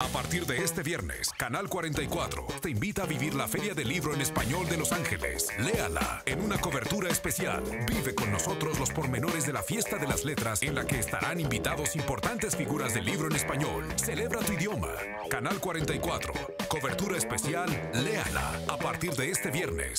A partir de este viernes, Canal 44 te invita a vivir la Feria del Libro en Español de Los Ángeles. Léala en una cobertura especial. Vive con nosotros los pormenores de la Fiesta de las Letras en la que estarán invitados importantes figuras del libro en español. Celebra tu idioma. Canal 44. Cobertura especial Léala. A partir de este viernes.